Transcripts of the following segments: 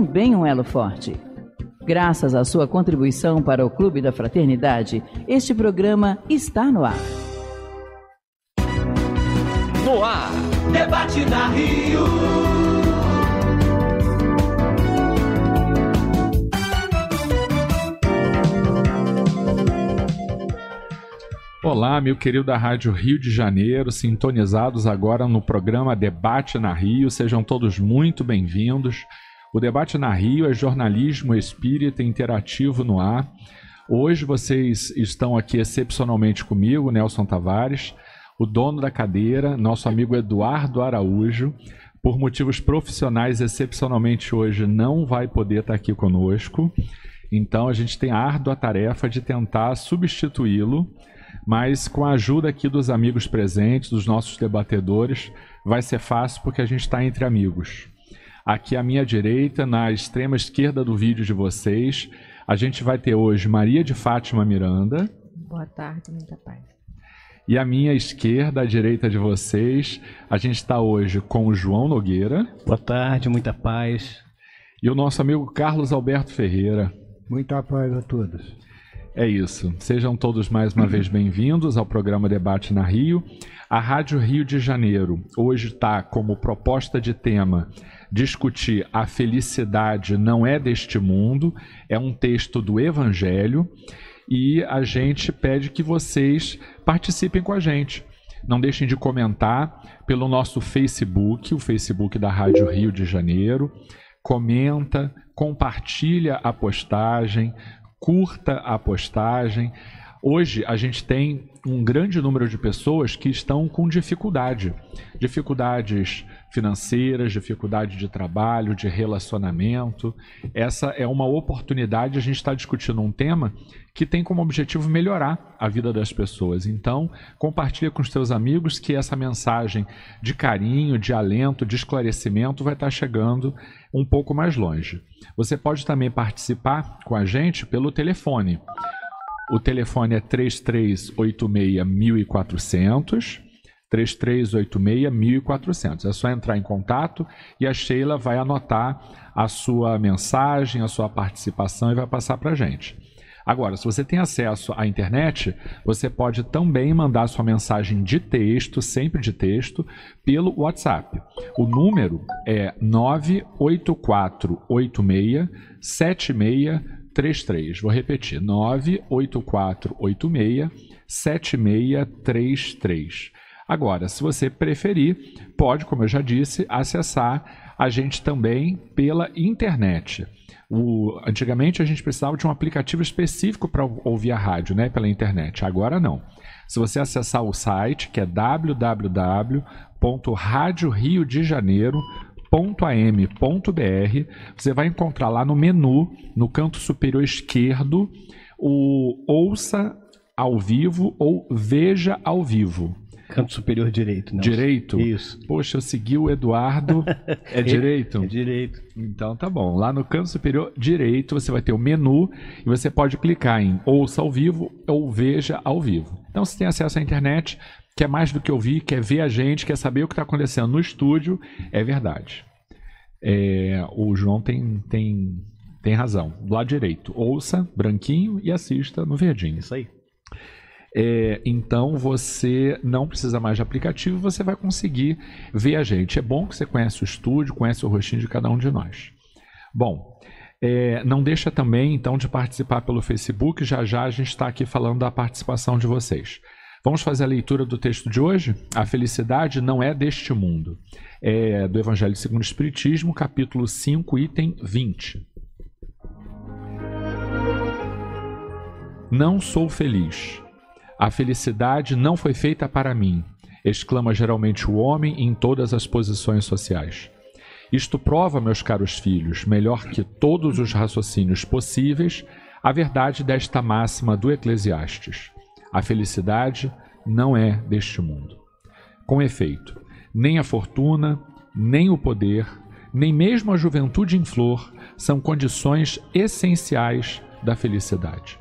também um elo forte. Graças à sua contribuição para o Clube da Fraternidade, este programa está no ar. No ar, debate na Rio. Olá, meu querido da Rádio Rio de Janeiro, sintonizados agora no programa Debate na Rio. Sejam todos muito bem-vindos. O Debate na Rio é jornalismo espírita interativo no ar. Hoje vocês estão aqui excepcionalmente comigo, Nelson Tavares, o dono da cadeira, nosso amigo Eduardo Araújo. Por motivos profissionais, excepcionalmente hoje não vai poder estar aqui conosco. Então a gente tem a árdua tarefa de tentar substituí-lo mas com a ajuda aqui dos amigos presentes, dos nossos debatedores, vai ser fácil porque a gente está entre amigos. Aqui à minha direita, na extrema esquerda do vídeo de vocês, a gente vai ter hoje Maria de Fátima Miranda. Boa tarde, muita paz. E à minha esquerda, à direita de vocês, a gente está hoje com o João Nogueira. Boa tarde, muita paz. E o nosso amigo Carlos Alberto Ferreira. Muita paz a todos. É isso. Sejam todos mais uma vez bem-vindos ao programa Debate na Rio. A Rádio Rio de Janeiro hoje está como proposta de tema discutir a felicidade não é deste mundo. É um texto do Evangelho e a gente pede que vocês participem com a gente. Não deixem de comentar pelo nosso Facebook, o Facebook da Rádio Rio de Janeiro. Comenta, compartilha a postagem, curta a postagem. Hoje a gente tem um grande número de pessoas que estão com dificuldade, dificuldades financeiras, dificuldade de trabalho, de relacionamento. Essa é uma oportunidade, a gente está discutindo um tema que tem como objetivo melhorar a vida das pessoas. Então, compartilhe com os seus amigos que essa mensagem de carinho, de alento, de esclarecimento vai estar chegando um pouco mais longe. Você pode também participar com a gente pelo telefone. O telefone é 3386 1400. 3386-1400. É só entrar em contato e a Sheila vai anotar a sua mensagem, a sua participação e vai passar para a gente. Agora, se você tem acesso à internet, você pode também mandar sua mensagem de texto, sempre de texto, pelo WhatsApp. O número é 98486 7633. Vou repetir: 98486 7633. Agora, se você preferir, pode, como eu já disse, acessar a gente também pela internet. O, antigamente a gente precisava de um aplicativo específico para ouvir a rádio, né, pela internet. Agora não. Se você acessar o site, que é www.radioriodejaneiro.am.br, você vai encontrar lá no menu, no canto superior esquerdo, o ouça ao vivo ou veja ao vivo. Canto superior direito, né? Direito? Isso. Poxa, eu segui o Eduardo. É direito? É direito. Então tá bom. Lá no canto superior direito você vai ter o menu e você pode clicar em ouça ao vivo ou veja ao vivo. Então se tem acesso à internet, quer mais do que ouvir, quer ver a gente, quer saber o que está acontecendo no estúdio, é verdade. É, o João tem, tem, tem razão. Do lado direito, ouça, branquinho e assista no verdinho. Isso aí. É, então você não precisa mais de aplicativo, você vai conseguir ver a gente. É bom que você conhece o estúdio, conhece o rostinho de cada um de nós. Bom, é, não deixa também então de participar pelo Facebook. Já já a gente está aqui falando da participação de vocês. Vamos fazer a leitura do texto de hoje? A felicidade não é deste mundo. É do Evangelho segundo o Espiritismo, capítulo 5, item 20. Não sou feliz a felicidade não foi feita para mim, exclama geralmente o homem em todas as posições sociais. Isto prova, meus caros filhos, melhor que todos os raciocínios possíveis, a verdade desta máxima do Eclesiastes: a felicidade não é deste mundo. Com efeito, nem a fortuna, nem o poder, nem mesmo a juventude em flor são condições essenciais da felicidade.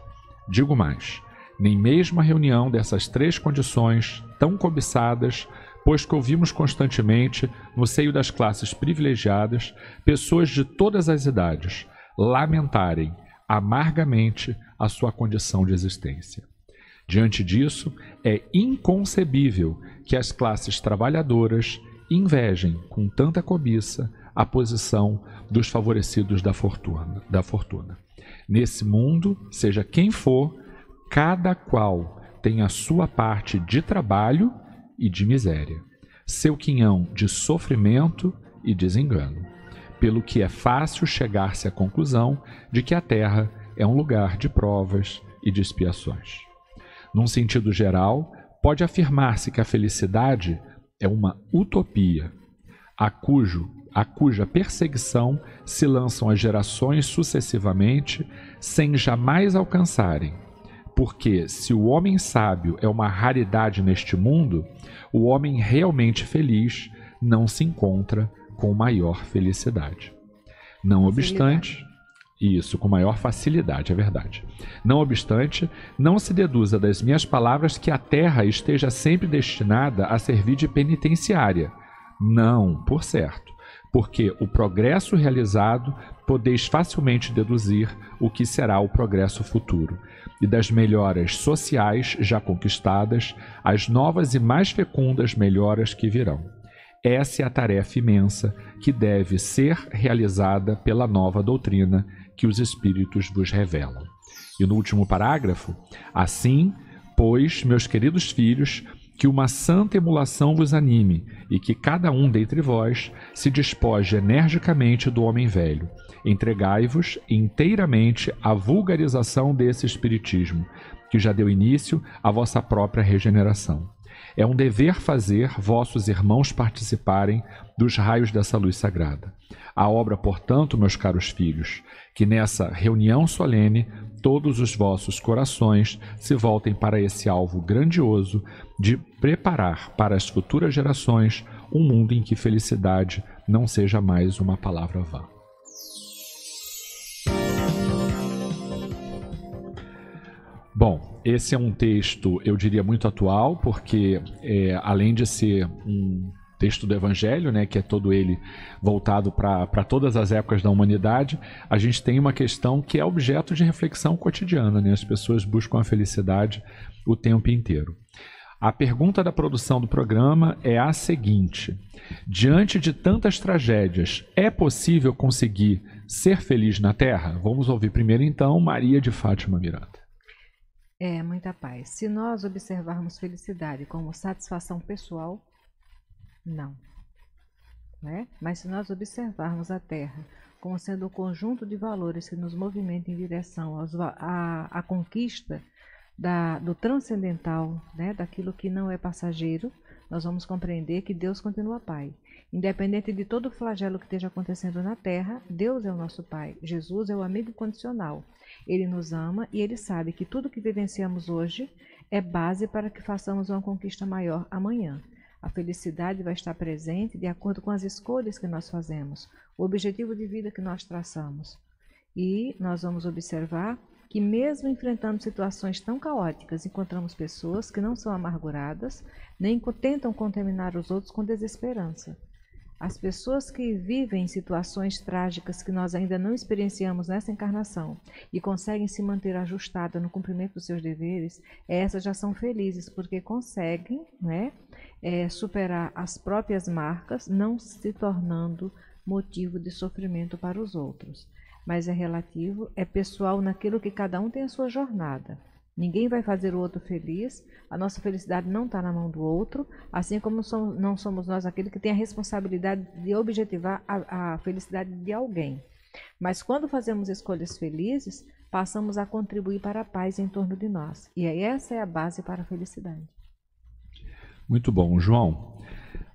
Digo mais: nem mesmo a reunião dessas três condições tão cobiçadas pois que ouvimos constantemente, no seio das classes privilegiadas, pessoas de todas as idades lamentarem amargamente a sua condição de existência. Diante disso, é inconcebível que as classes trabalhadoras invejem com tanta cobiça a posição dos favorecidos da fortuna. Da fortuna. Nesse mundo, seja quem for, cada qual tem a sua parte de trabalho e de miséria, seu quinhão de sofrimento e desengano, pelo que é fácil chegar-se à conclusão de que a terra é um lugar de provas e de expiações. Num sentido geral, pode afirmar-se que a felicidade é uma utopia, a, cujo, a cuja perseguição se lançam as gerações sucessivamente, sem jamais alcançarem. Porque se o homem sábio é uma raridade neste mundo, o homem realmente feliz não se encontra com maior felicidade. Não obstante, isso, com maior facilidade, é verdade. Não obstante, não se deduza das minhas palavras que a terra esteja sempre destinada a servir de penitenciária. Não, por certo, porque o progresso realizado podeis facilmente deduzir o que será o progresso futuro, e das melhoras sociais já conquistadas, as novas e mais fecundas melhoras que virão. Essa é a tarefa imensa que deve ser realizada pela nova doutrina que os Espíritos vos revelam. E no último parágrafo, assim, pois, meus queridos filhos, que uma santa emulação vos anime e que cada um dentre vós se despoje energicamente do homem velho. Entregai-vos inteiramente à vulgarização desse Espiritismo, que já deu início à vossa própria regeneração. É um dever fazer vossos irmãos participarem dos raios dessa luz sagrada. A obra, portanto, meus caros filhos, que nessa reunião solene todos os vossos corações se voltem para esse alvo grandioso de preparar para as futuras gerações um mundo em que felicidade não seja mais uma palavra vã. Bom, esse é um texto, eu diria, muito atual, porque é, além de ser um texto do Evangelho, né, que é todo ele voltado para todas as épocas da humanidade, a gente tem uma questão que é objeto de reflexão cotidiana. Né? As pessoas buscam a felicidade o tempo inteiro. A pergunta da produção do programa é a seguinte: Diante de tantas tragédias, é possível conseguir ser feliz na Terra? Vamos ouvir primeiro então Maria de Fátima Miranda. É, muita paz. Se nós observarmos felicidade como satisfação pessoal, não. Né? Mas se nós observarmos a Terra como sendo o conjunto de valores que nos movimenta em direção à, conquista da, do transcendental, né? daquilo que não é passageiro, nós vamos compreender que Deus continua Pai. Independente de todo o flagelo que esteja acontecendo na Terra, Deus é o nosso Pai. Jesus é o amigo condicional. Ele nos ama e ele sabe que tudo que vivenciamos hoje é base para que façamos uma conquista maior amanhã. A felicidade vai estar presente de acordo com as escolhas que nós fazemos, o objetivo de vida que nós traçamos. E nós vamos observar que, mesmo enfrentando situações tão caóticas, encontramos pessoas que não são amarguradas, nem tentam contaminar os outros com desesperança. As pessoas que vivem situações trágicas que nós ainda não experienciamos nessa encarnação e conseguem se manter ajustadas no cumprimento dos seus deveres, essas já são felizes porque conseguem né, é, superar as próprias marcas, não se tornando motivo de sofrimento para os outros. Mas é relativo, é pessoal naquilo que cada um tem a sua jornada. Ninguém vai fazer o outro feliz. A nossa felicidade não está na mão do outro, assim como somos, não somos nós aquele que tem a responsabilidade de objetivar a, a felicidade de alguém. Mas quando fazemos escolhas felizes, passamos a contribuir para a paz em torno de nós. E essa é a base para a felicidade. Muito bom, João.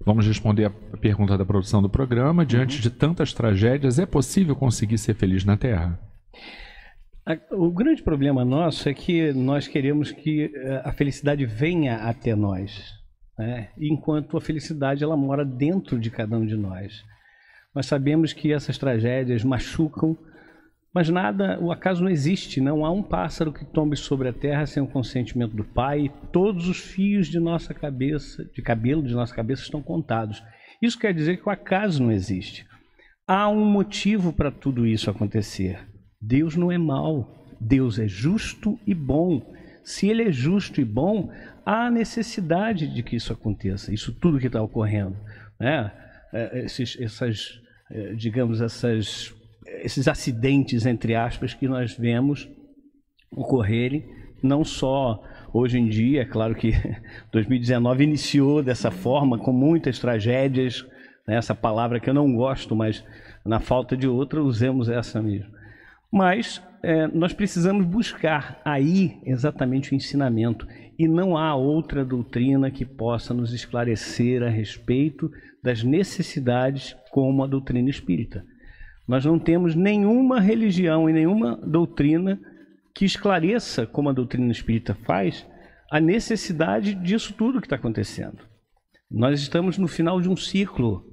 Vamos responder a pergunta da produção do programa. Diante uhum. de tantas tragédias, é possível conseguir ser feliz na Terra? O grande problema nosso é que nós queremos que eh, a felicidade venha até nós, né? enquanto a felicidade ela mora dentro de cada um de nós. Nós sabemos que essas tragédias machucam Mas nada, o acaso não existe, não há um pássaro que tombe sobre a terra sem o consentimento do Pai. Todos os fios de nossa cabeça, de cabelo de nossa cabeça estão contados. Isso quer dizer que o acaso não existe. Há um motivo para tudo isso acontecer. Deus não é mau, Deus é justo e bom. Se ele é justo e bom, há necessidade de que isso aconteça, isso tudo que está ocorrendo. Né? Esses, essas, é, digamos, essas, esses acidentes, entre aspas, que nós vemos ocorrerem, não só hoje em dia, é claro que 2019 iniciou dessa forma, com muitas tragédias, né? essa palavra que eu não gosto, mas na falta de outra, usemos essa mesmo. Mas é, nós precisamos buscar aí exatamente o ensinamento e não há outra doutrina que possa nos esclarecer a respeito das necessidades como a doutrina espírita. Nós não temos nenhuma religião e nenhuma doutrina que esclareça, como a doutrina espírita faz, a necessidade disso tudo que está acontecendo. Nós estamos no final de um ciclo,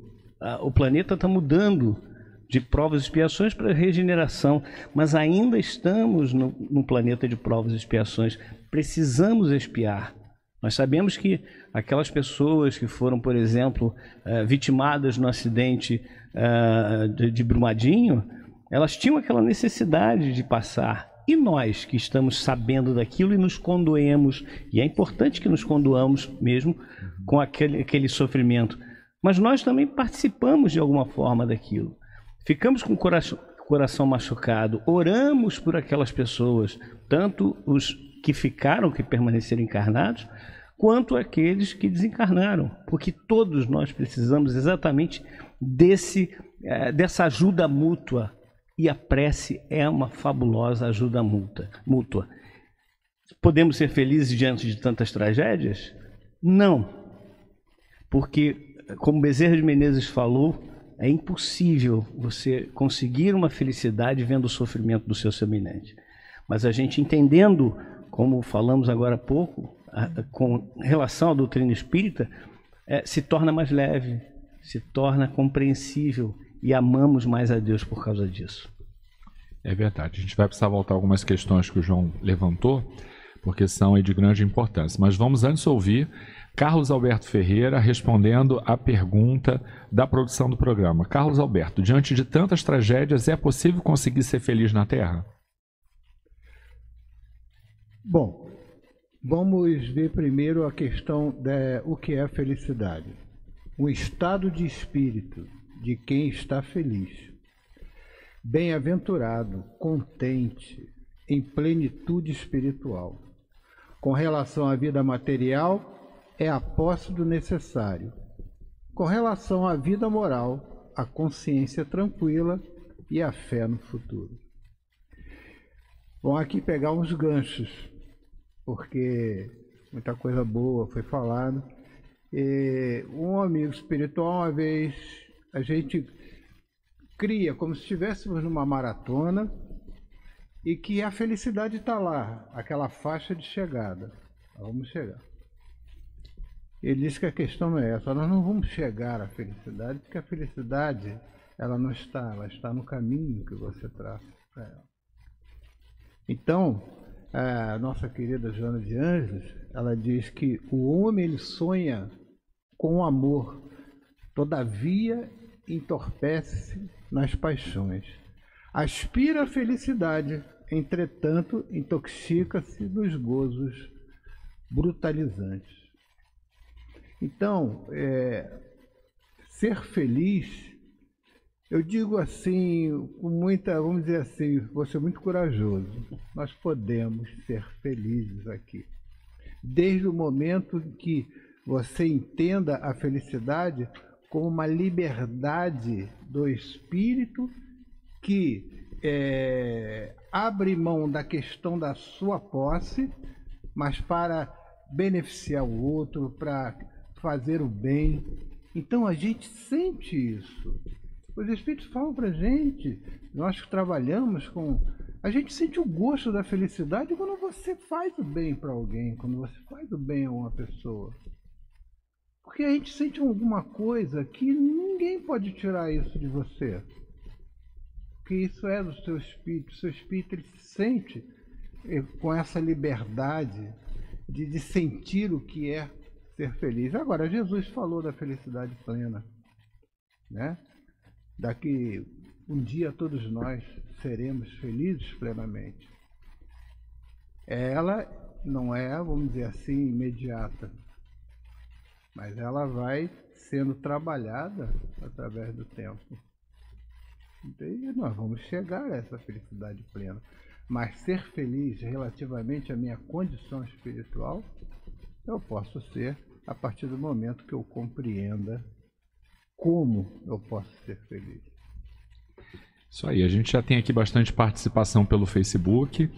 o planeta está mudando de provas e expiações para regeneração, mas ainda estamos no, no planeta de provas e expiações. Precisamos expiar. Nós sabemos que aquelas pessoas que foram, por exemplo, uh, vitimadas no acidente de, de Brumadinho, elas tinham aquela necessidade de passar. E nós que estamos sabendo daquilo e nos condoemos, e é importante que nos condoamos mesmo com aquele, aquele sofrimento, mas nós também participamos de alguma forma daquilo. Ficamos com o coração, coração machucado, oramos por aquelas pessoas, tanto os que ficaram, que permaneceram encarnados, quanto aqueles que desencarnaram, porque todos nós precisamos exatamente desse, é, dessa ajuda mútua. E a prece é uma fabulosa ajuda mútua. Podemos ser felizes diante de tantas tragédias? Não. Porque, como Bezerra de Menezes falou, é impossível você conseguir uma felicidade vendo o sofrimento do seu semelhante. Mas a gente entendendo, como falamos agora há pouco, a, com relação à doutrina espírita, é, se torna mais leve, se torna compreensível e amamos mais a Deus por causa disso. É verdade. A gente vai precisar voltar a algumas questões que o João levantou, porque são de grande importância. Mas vamos antes ouvir Carlos Alberto Ferreira respondendo à pergunta da produção do programa. Carlos Alberto, diante de tantas tragédias, é possível conseguir ser feliz na Terra? Bom, vamos ver primeiro a questão de o que é felicidade. Um estado de espírito de quem está feliz, bem-aventurado, contente, em plenitude espiritual. Com relação à vida material, é a posse do necessário. Com relação à vida moral, a consciência tranquila e a fé no futuro. Vamos aqui pegar uns ganchos, porque muita coisa boa foi falada. E um amigo espiritual, uma vez, a gente cria como se estivéssemos numa maratona e que a felicidade está lá, aquela faixa de chegada. Vamos chegar. Ele disse que a questão é essa, nós não vamos chegar à felicidade, porque a felicidade ela não está, ela está no caminho que você traça para ela. Então, a nossa querida Joana de Anjos, ela diz que o homem ele sonha com o amor, todavia entorpece-se nas paixões. Aspira à felicidade, entretanto intoxica-se nos gozos brutalizantes. Então, é, ser feliz, eu digo assim, com muita, vamos dizer assim, vou ser muito corajoso. Nós podemos ser felizes aqui. Desde o momento que você entenda a felicidade como uma liberdade do espírito que é, abre mão da questão da sua posse, mas para beneficiar o outro, para fazer o bem. Então a gente sente isso. Os Espíritos falam para gente, nós que trabalhamos com. A gente sente o gosto da felicidade quando você faz o bem para alguém, quando você faz o bem a uma pessoa. Porque a gente sente alguma coisa que ninguém pode tirar isso de você. porque isso é do seu espírito. O seu espírito ele se sente eh, com essa liberdade de, de sentir o que é ser feliz. Agora, Jesus falou da felicidade plena, né? Daqui um dia todos nós seremos felizes plenamente. Ela não é, vamos dizer assim, imediata, mas ela vai sendo trabalhada através do tempo. E nós vamos chegar a essa felicidade plena. Mas ser feliz relativamente à minha condição espiritual, eu posso ser a partir do momento que eu compreenda como eu posso ser feliz. Isso aí, a gente já tem aqui bastante participação pelo Facebook.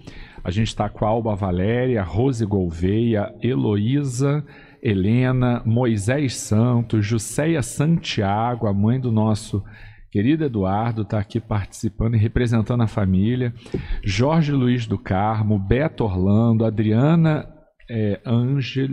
A gente está com a Alba Valéria, Rose Gouveia, Heloísa, Helena, Moisés Santos, Jusceia Santiago, a mãe do nosso querido Eduardo, está aqui participando e representando a família. Jorge Luiz do Carmo, Beto Orlando, Adriana é, Angel,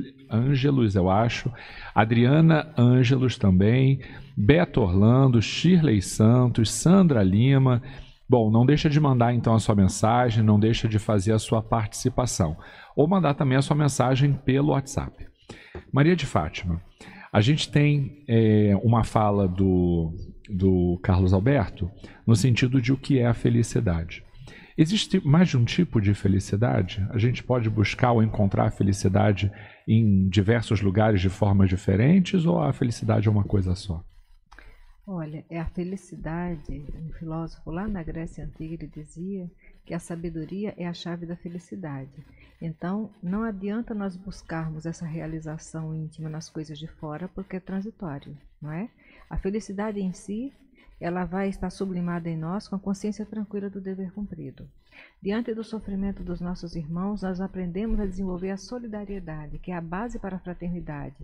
eu acho, Adriana Ângelos também, Beto Orlando, Shirley Santos, Sandra Lima. Bom, não deixa de mandar então a sua mensagem, não deixa de fazer a sua participação. Ou mandar também a sua mensagem pelo WhatsApp. Maria de Fátima, a gente tem é, uma fala do, do Carlos Alberto no sentido de o que é a felicidade. Existe mais de um tipo de felicidade? A gente pode buscar ou encontrar felicidade em diversos lugares de formas diferentes ou a felicidade é uma coisa só? Olha, é a felicidade. Um filósofo lá na Grécia Antiga ele dizia que a sabedoria é a chave da felicidade. Então, não adianta nós buscarmos essa realização íntima nas coisas de fora, porque é transitório, não é? A felicidade em si ela vai estar sublimada em nós com a consciência tranquila do dever cumprido. Diante do sofrimento dos nossos irmãos, nós aprendemos a desenvolver a solidariedade, que é a base para a fraternidade.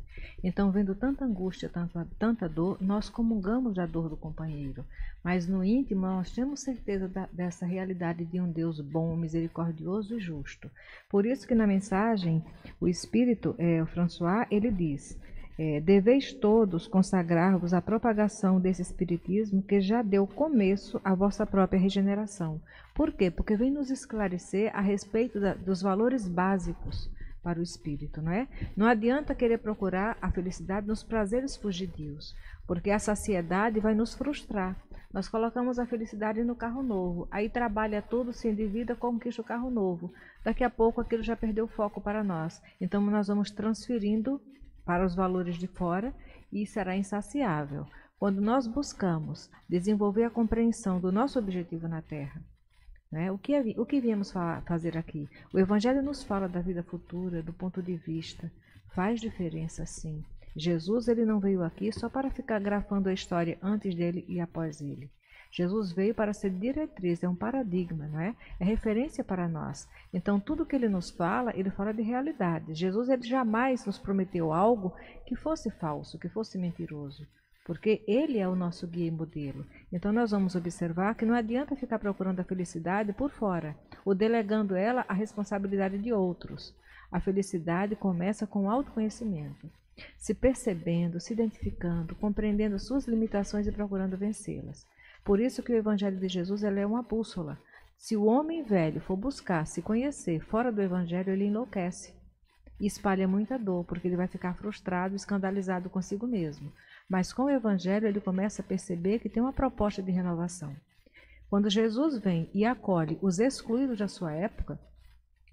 Então, vendo tanta angústia, tanta, tanta dor, nós comungamos da dor do companheiro. Mas no íntimo, nós temos certeza da, dessa realidade de um Deus bom, misericordioso e justo. Por isso que na mensagem, o Espírito, é, o François, ele diz é, deveis todos consagrar-vos à propagação desse Espiritismo que já deu começo à vossa própria regeneração. Por quê? Porque vem nos esclarecer a respeito da, dos valores básicos para o espírito, não é? Não adianta querer procurar a felicidade nos prazeres fugidios, porque a saciedade vai nos frustrar. Nós colocamos a felicidade no carro novo, aí trabalha tudo, se endivida, conquista o carro novo. Daqui a pouco aquilo já perdeu foco para nós. Então nós vamos transferindo para os valores de fora e será insaciável. Quando nós buscamos desenvolver a compreensão do nosso objetivo na Terra, né? o, que, o que viemos fazer aqui? O Evangelho nos fala da vida futura, do ponto de vista. Faz diferença, sim. Jesus ele não veio aqui só para ficar grafando a história antes dele e após ele. Jesus veio para ser diretriz, é um paradigma, não é? É referência para nós. Então, tudo que ele nos fala, ele fala de realidade. Jesus ele jamais nos prometeu algo que fosse falso, que fosse mentiroso, porque ele é o nosso guia e modelo. Então, nós vamos observar que não adianta ficar procurando a felicidade por fora, ou delegando ela à responsabilidade de outros. A felicidade começa com o autoconhecimento se percebendo, se identificando, compreendendo suas limitações e procurando vencê-las. Por isso que o Evangelho de Jesus é uma bússola. Se o homem velho for buscar se conhecer fora do Evangelho, ele enlouquece e espalha muita dor, porque ele vai ficar frustrado, escandalizado consigo mesmo. Mas com o Evangelho, ele começa a perceber que tem uma proposta de renovação. Quando Jesus vem e acolhe os excluídos da sua época,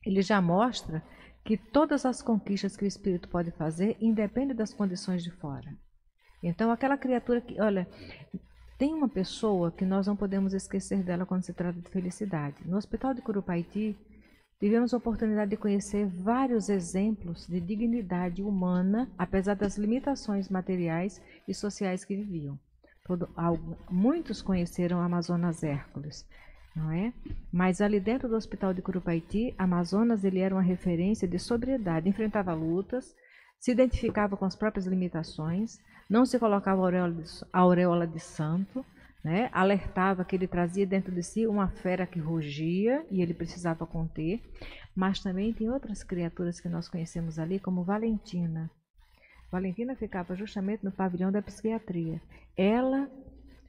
ele já mostra que todas as conquistas que o Espírito pode fazer independem das condições de fora. Então, aquela criatura que, olha, tem uma pessoa que nós não podemos esquecer dela quando se trata de felicidade. No Hospital de Curupaiti, tivemos a oportunidade de conhecer vários exemplos de dignidade humana, apesar das limitações materiais e sociais que viviam. Todo, muitos conheceram Amazonas Hércules, não é? Mas ali dentro do Hospital de Curupaiti, Amazonas ele era uma referência de sobriedade, enfrentava lutas, se identificava com as próprias limitações, não se colocava a auréola de, santo, né? alertava que ele trazia dentro de si uma fera que rugia e ele precisava conter, mas também tem outras criaturas que nós conhecemos ali, como Valentina. Valentina ficava justamente no pavilhão da psiquiatria. Ela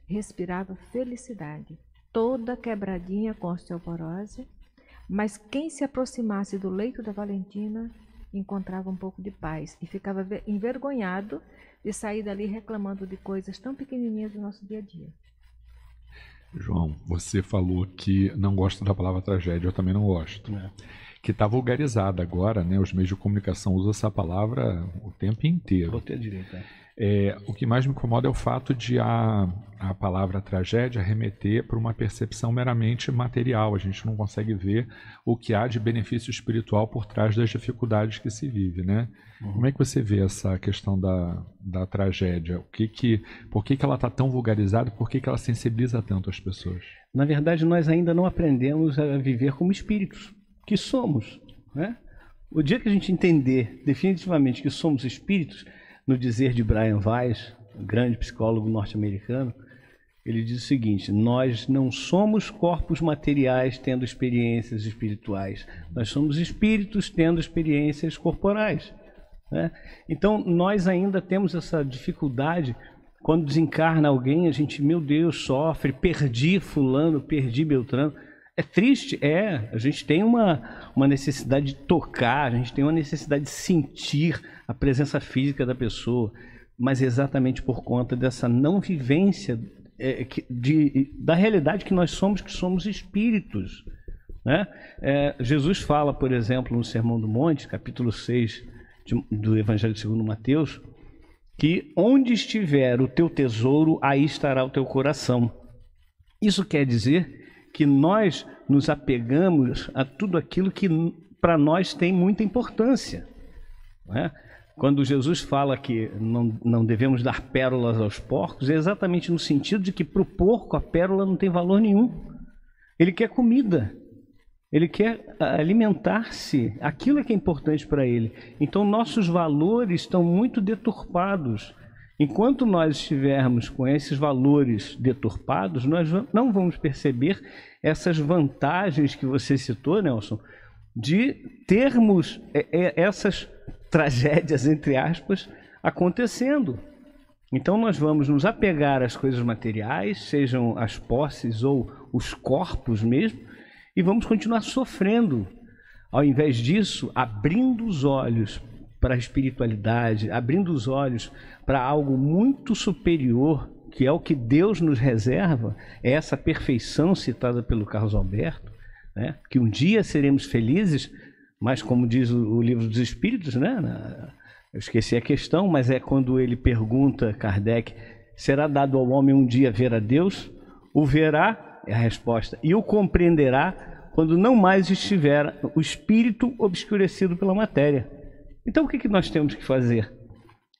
respirava felicidade. toda quebradinha com osteoporose, mas quem se aproximasse do leito da Valentina encontrava um pouco de paz e ficava envergonhado de sair dali reclamando de coisas tão pequenininhas do nosso dia a dia. João, você falou que não gosta da palavra tragédia, eu também não gosto. É. Que está vulgarizada agora, né? Os meios de comunicação usam essa palavra o tempo inteiro. Direito, é. É, o que mais me incomoda é o fato de a, a palavra tragédia remeter para uma percepção meramente material. A gente não consegue ver o que há de benefício espiritual por trás das dificuldades que se vive, né? Uhum. Como é que você vê essa questão da, da tragédia? O que que, por que, que ela está tão vulgarizada? Por que, que ela sensibiliza tanto as pessoas? Na verdade, nós ainda não aprendemos a viver como espíritos, que somos, né? O dia que a gente entender definitivamente que somos espíritos, no dizer de Brian Weiss, grande psicólogo norte-americano, ele diz o seguinte: nós não somos corpos materiais tendo experiências espirituais, nós somos espíritos tendo experiências corporais. Né? Então, nós ainda temos essa dificuldade. Quando desencarna alguém, a gente, meu Deus, sofre, perdi Fulano, perdi Beltrano. É triste, é. A gente tem uma, uma necessidade de tocar, a gente tem uma necessidade de sentir a presença física da pessoa, mas exatamente por conta dessa não vivência é, de, da realidade que nós somos, que somos espíritos. Né? É, Jesus fala, por exemplo, no Sermão do Monte, capítulo 6 de, do Evangelho segundo Mateus, que onde estiver o teu tesouro, aí estará o teu coração. Isso quer dizer que nós nos apegamos a tudo aquilo que para nós tem muita importância. É? Quando Jesus fala que não, não devemos dar pérolas aos porcos, é exatamente no sentido de que para o porco a pérola não tem valor nenhum. Ele quer comida, ele quer alimentar-se, aquilo é que é importante para ele. Então nossos valores estão muito deturpados. Enquanto nós estivermos com esses valores deturpados, nós não vamos perceber essas vantagens que você citou, Nelson, de termos é, é, essas tragédias, entre aspas, acontecendo. Então nós vamos nos apegar às coisas materiais, sejam as posses ou os corpos mesmo, e vamos continuar sofrendo. Ao invés disso, abrindo os olhos para a espiritualidade, abrindo os olhos para algo muito superior, que é o que Deus nos reserva, é essa perfeição citada pelo Carlos Alberto, né? que um dia seremos felizes, mas como diz o, livro dos Espíritos, né? eu esqueci a questão, mas é quando ele pergunta, Kardec, será dado ao homem um dia ver a Deus? O verá, é a resposta, e o compreenderá quando não mais estiver o espírito obscurecido pela matéria. Então o que, que nós temos que fazer?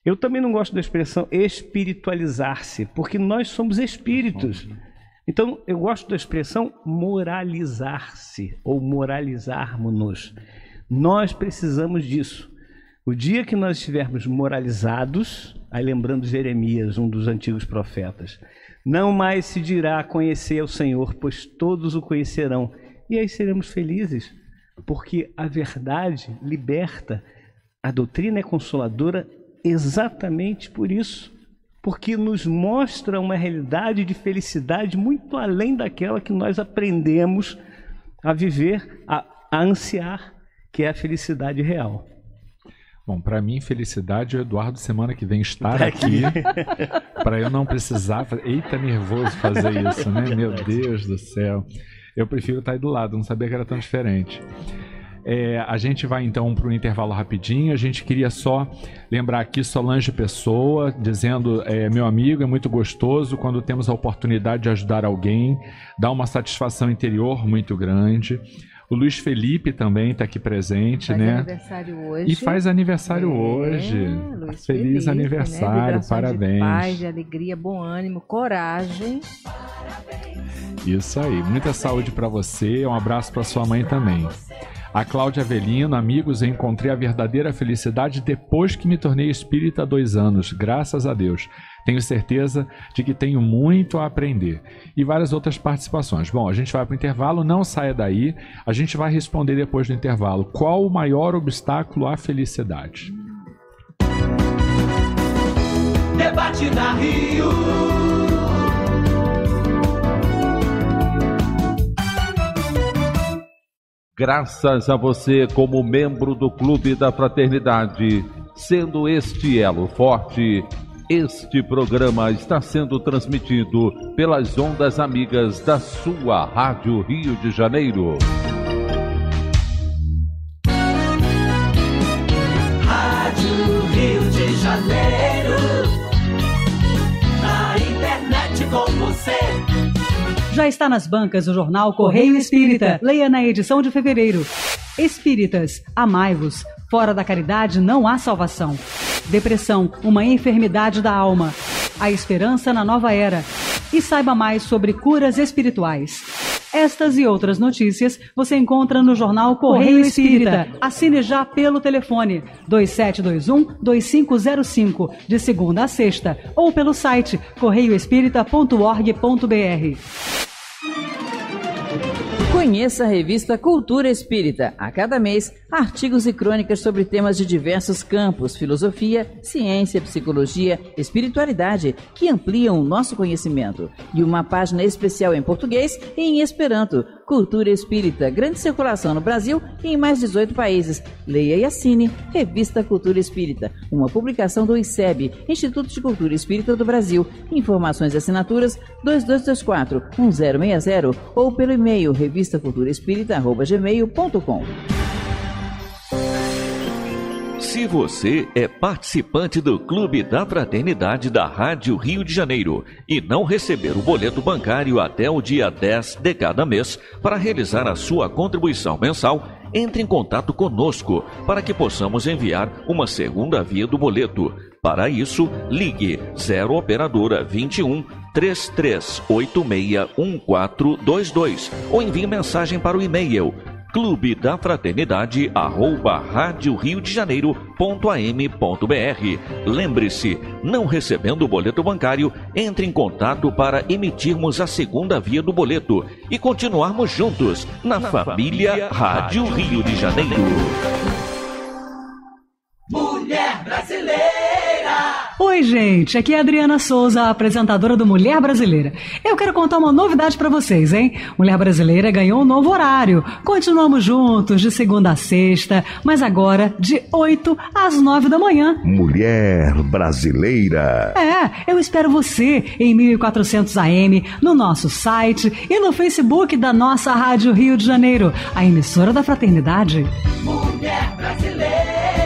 Eu também não gosto da expressão espiritualizar-se, porque nós somos espíritos. Então eu gosto da expressão moralizar-se ou moralizarmos-nos. Nós precisamos disso. O dia que nós estivermos moralizados, aí lembrando Jeremias, um dos antigos profetas, não mais se dirá conhecer o Senhor, pois todos o conhecerão. E aí seremos felizes, porque a verdade liberta a doutrina é consoladora exatamente por isso, porque nos mostra uma realidade de felicidade muito além daquela que nós aprendemos a viver, a, a ansiar, que é a felicidade real. Bom, para mim, felicidade é o Eduardo semana que vem estar tá aqui, para eu não precisar. Eita, nervoso fazer isso, né? Meu Deus do céu. Eu prefiro estar aí do lado, não sabia que era tão diferente. É, a gente vai então para o intervalo rapidinho. A gente queria só lembrar aqui Solange Pessoa, dizendo: é, meu amigo, é muito gostoso quando temos a oportunidade de ajudar alguém, dá uma satisfação interior muito grande. O Luiz Felipe também está aqui presente, faz né? aniversário hoje. E faz aniversário é, hoje. Luiz Feliz Felipe, né? aniversário, né? parabéns. De paz, de alegria, bom ânimo, coragem. Isso aí, muita saúde para você, um abraço para sua mãe também. A Cláudia Avelino, amigos, eu encontrei a verdadeira felicidade depois que me tornei espírita há dois anos, graças a Deus. Tenho certeza de que tenho muito a aprender. E várias outras participações. Bom, a gente vai para o intervalo, não saia daí. A gente vai responder depois do intervalo. Qual o maior obstáculo à felicidade? Debate na Rio. Graças a você, como membro do Clube da Fraternidade, sendo este elo forte, este programa está sendo transmitido pelas ondas amigas da sua Rádio Rio de Janeiro. Já está nas bancas o jornal Correio Espírita. Leia na edição de fevereiro. Espíritas, amai-vos. Fora da caridade não há salvação. Depressão, uma enfermidade da alma. A esperança na nova era. E saiba mais sobre curas espirituais. Estas e outras notícias você encontra no jornal Correio Espírita. Assine já pelo telefone 2721-2505, de segunda a sexta, ou pelo site correioespírita.org.br. Conheça a revista Cultura Espírita. A cada mês, artigos e crônicas sobre temas de diversos campos: filosofia, ciência, psicologia, espiritualidade, que ampliam o nosso conhecimento. E uma página especial em português e em esperanto. Cultura Espírita, grande circulação no Brasil e em mais 18 países. Leia e assine Revista Cultura Espírita, uma publicação do ICEB, Instituto de Cultura Espírita do Brasil. Informações e assinaturas 2224 1060 ou pelo e-mail revistaculturaespírita@gmail.com. Se você é participante do Clube da Fraternidade da Rádio Rio de Janeiro e não receber o boleto bancário até o dia 10 de cada mês para realizar a sua contribuição mensal, entre em contato conosco para que possamos enviar uma segunda via do boleto. Para isso, ligue 0 Operadora 21 3386 1422 ou envie mensagem para o e-mail clube da fraternidade arroba rádio Rio de Janeiro.am.br. Lembre-se, não recebendo o boleto bancário, entre em contato para emitirmos a segunda via do boleto e continuarmos juntos na, na família, família Rádio Rio de Janeiro. Mulher. Oi, gente, aqui é a Adriana Souza, a apresentadora do Mulher Brasileira. Eu quero contar uma novidade para vocês, hein? Mulher Brasileira ganhou um novo horário. Continuamos juntos de segunda a sexta, mas agora de 8 às 9 da manhã. Mulher Brasileira. É, eu espero você em 1400 AM, no nosso site e no Facebook da nossa Rádio Rio de Janeiro, a emissora da Fraternidade. Mulher Brasileira.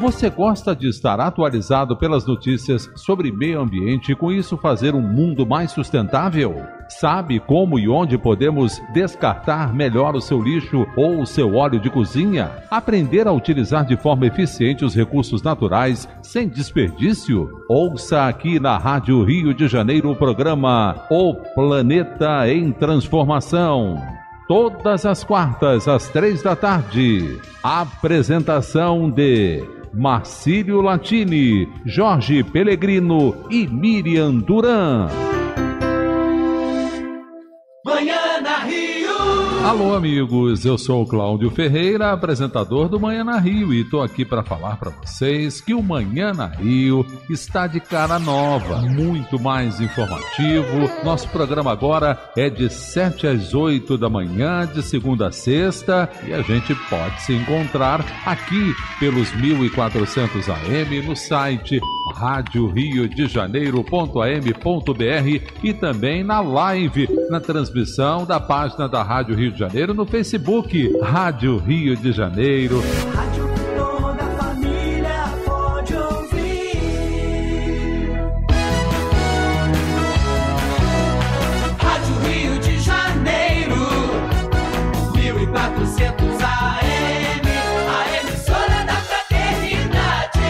Você gosta de estar atualizado pelas notícias sobre meio ambiente e com isso fazer um mundo mais sustentável? Sabe como e onde podemos descartar melhor o seu lixo ou o seu óleo de cozinha? Aprender a utilizar de forma eficiente os recursos naturais sem desperdício? Ouça aqui na Rádio Rio de Janeiro o programa O Planeta em Transformação todas as quartas às três da tarde. Apresentação de Marcílio Latini, Jorge Pellegrino e Miriam Duran. Alô, amigos, eu sou o Cláudio Ferreira, apresentador do Manhã na Rio, e estou aqui para falar para vocês que o Manhã na Rio está de cara nova, muito mais informativo. Nosso programa agora é de 7 às 8 da manhã, de segunda a sexta, e a gente pode se encontrar aqui pelos 1400 AM no site rádio Rio de Janeiro.am.br e também na live, na transmissão da página da Rádio Rio de Janeiro no Facebook, Rádio Rio de Janeiro. Rádio que toda a família pode ouvir. Rádio Rio de Janeiro, 1400 AM, a emissora da fraternidade.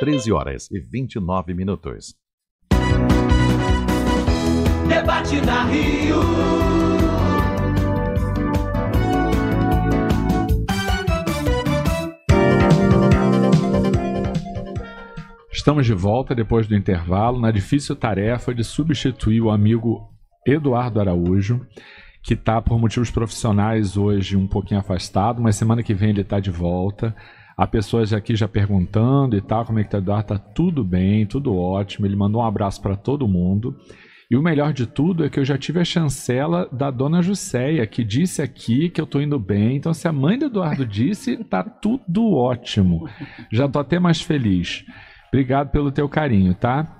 13 horas e 29 minutos. Debate na Rio. Estamos de volta depois do intervalo na difícil tarefa de substituir o amigo Eduardo Araújo, que está por motivos profissionais hoje um pouquinho afastado, mas semana que vem ele está de volta. Há pessoas aqui já perguntando e tal, como é que tá Eduardo? Tá tudo bem, tudo ótimo. Ele mandou um abraço para todo mundo. E o melhor de tudo é que eu já tive a chancela da dona Jusceia, que disse aqui que eu tô indo bem. Então, se a mãe do Eduardo disse, tá tudo ótimo. Já tô até mais feliz. Obrigado pelo teu carinho, tá?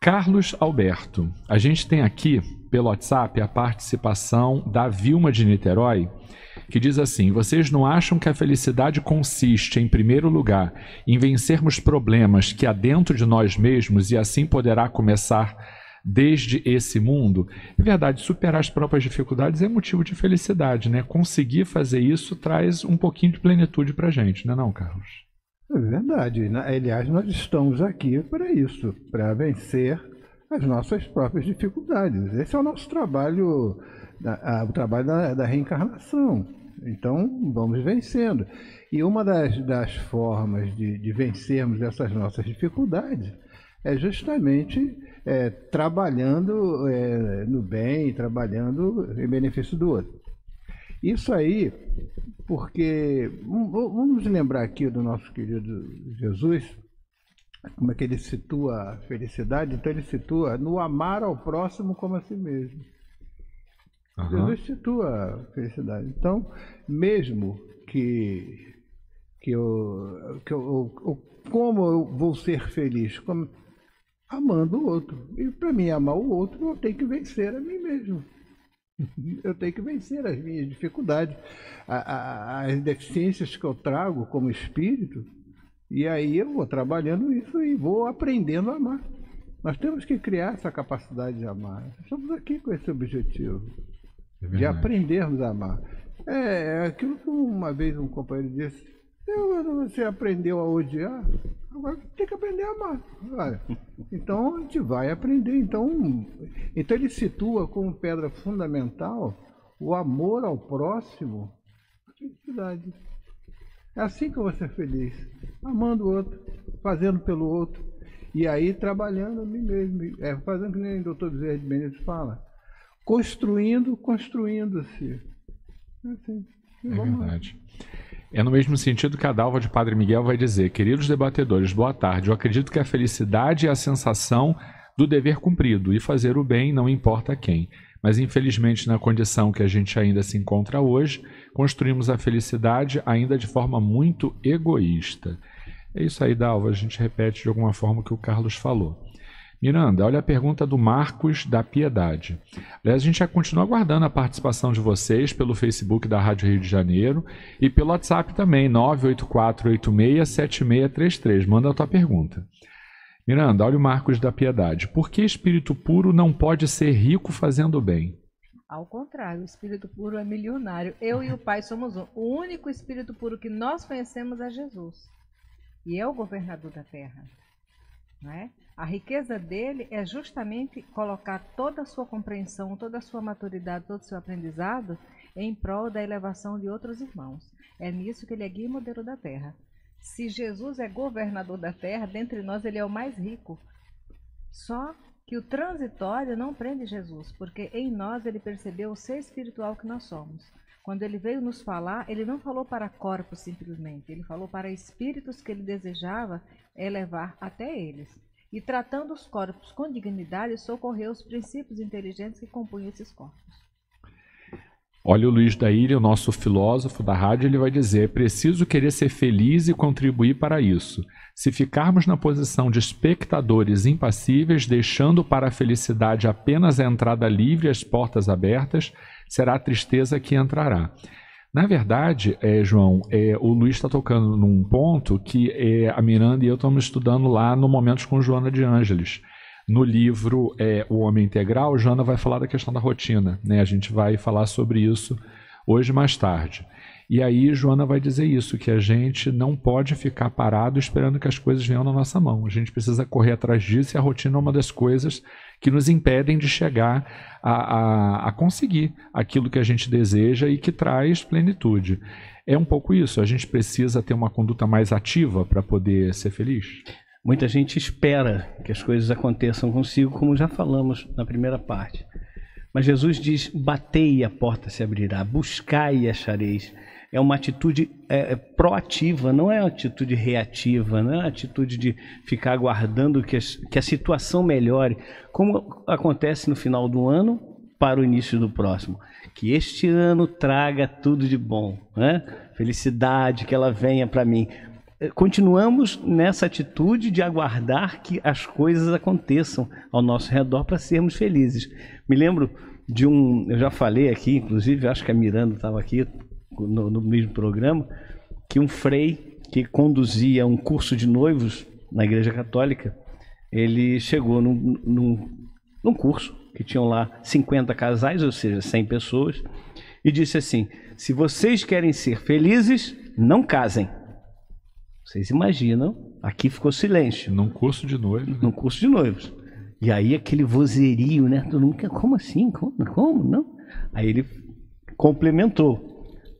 Carlos Alberto, a gente tem aqui pelo WhatsApp a participação da Vilma de Niterói que diz assim: Vocês não acham que a felicidade consiste, em primeiro lugar, em vencermos problemas que há dentro de nós mesmos e assim poderá começar desde esse mundo? É verdade, superar as próprias dificuldades é motivo de felicidade, né? Conseguir fazer isso traz um pouquinho de plenitude para gente, não é não, Carlos? É verdade. Aliás, nós estamos aqui para isso, para vencer as nossas próprias dificuldades. Esse é o nosso trabalho, o trabalho da, reencarnação. Então, vamos vencendo. E uma das, das formas de, de vencermos essas nossas dificuldades é justamente é, trabalhando é, no bem, trabalhando em benefício do outro. Isso aí, porque vamos lembrar aqui do nosso querido Jesus, como é que ele situa a felicidade, então ele situa no amar ao próximo como a si mesmo. Uhum. Jesus situa a felicidade. Então, mesmo que, que, eu, que eu, eu, como eu vou ser feliz? Como, amando o outro. E para mim amar o outro, eu tenho que vencer a mim mesmo. Eu tenho que vencer as minhas dificuldades, a, a, as deficiências que eu trago como espírito, e aí eu vou trabalhando isso e vou aprendendo a amar. Nós temos que criar essa capacidade de amar. Estamos aqui com esse objetivo. É de aprendermos a amar. É, é, aquilo que uma vez um companheiro disse, você aprendeu a odiar, agora tem que aprender a amar. Olha, então a gente vai aprender. Então, então ele situa como pedra fundamental o amor ao próximo, a felicidade. É assim que eu vou ser feliz, amando o outro, fazendo pelo outro, e aí trabalhando a mim mesmo, é, fazendo que nem o doutor Bezerra de Benedito fala, construindo, construindo-se. É, assim, é verdade. É no mesmo sentido que a Dalva de Padre Miguel vai dizer: Queridos debatedores, boa tarde. Eu acredito que a felicidade é a sensação do dever cumprido e fazer o bem não importa quem. Mas infelizmente, na condição que a gente ainda se encontra hoje, construímos a felicidade ainda de forma muito egoísta. É isso aí, Dalva. A gente repete de alguma forma o que o Carlos falou. Miranda, olha a pergunta do Marcos da Piedade. Aliás, a gente já continua aguardando a participação de vocês pelo Facebook da Rádio Rio de Janeiro e pelo WhatsApp também, 984867633. Manda a tua pergunta. Miranda, olha o Marcos da Piedade. Por que espírito puro não pode ser rico fazendo bem? Ao contrário, o espírito puro é milionário. Eu e o Pai somos um. O único espírito puro que nós conhecemos é Jesus. E é o governador da terra. Não é? A riqueza dele é justamente colocar toda a sua compreensão, toda a sua maturidade, todo o seu aprendizado em prol da elevação de outros irmãos. É nisso que ele é guia e modelo da terra. Se Jesus é governador da terra, dentre nós ele é o mais rico. Só que o transitório não prende Jesus, porque em nós ele percebeu o ser espiritual que nós somos. Quando ele veio nos falar, ele não falou para corpos simplesmente, ele falou para espíritos que ele desejava elevar até eles e tratando os corpos com dignidade, socorreu os princípios inteligentes que compunham esses corpos. Olha o Luiz da Ilha, o nosso filósofo da rádio, ele vai dizer: preciso querer ser feliz e contribuir para isso. Se ficarmos na posição de espectadores impassíveis, deixando para a felicidade apenas a entrada livre e as portas abertas, será a tristeza que entrará. Na verdade, é, João, é, o Luiz está tocando num ponto que é, a Miranda e eu estamos estudando lá no Momentos com Joana de Ângeles. No livro é, O Homem Integral, Joana vai falar da questão da rotina. Né? A gente vai falar sobre isso hoje mais tarde. E aí Joana vai dizer isso, que a gente não pode ficar parado esperando que as coisas venham na nossa mão. A gente precisa correr atrás disso e a rotina é uma das coisas que nos impedem de chegar a, a, a conseguir aquilo que a gente deseja e que traz plenitude. É um pouco isso, a gente precisa ter uma conduta mais ativa para poder ser feliz. Muita gente espera que as coisas aconteçam consigo, como já falamos na primeira parte. Mas Jesus diz: batei e a porta se abrirá, buscai e achareis é uma atitude é, é, proativa, não é uma atitude reativa, não é uma atitude de ficar aguardando que a, que a situação melhore, como acontece no final do ano para o início do próximo. Que este ano traga tudo de bom, né? felicidade, que ela venha para mim. Continuamos nessa atitude de aguardar que as coisas aconteçam ao nosso redor para sermos felizes. Me lembro de um, eu já falei aqui, inclusive, acho que a Miranda estava aqui, no, no mesmo programa, que um frei que conduzia um curso de noivos na Igreja Católica, ele chegou num, num, num curso que tinham lá 50 casais, ou seja, 100 pessoas, e disse assim: se vocês querem ser felizes, não casem. Vocês imaginam? Aqui ficou silêncio. Num curso de noivos. Num curso de noivos. E aí aquele vozerio, né? Todo mundo, como assim? Como? Como? Não? Aí ele complementou.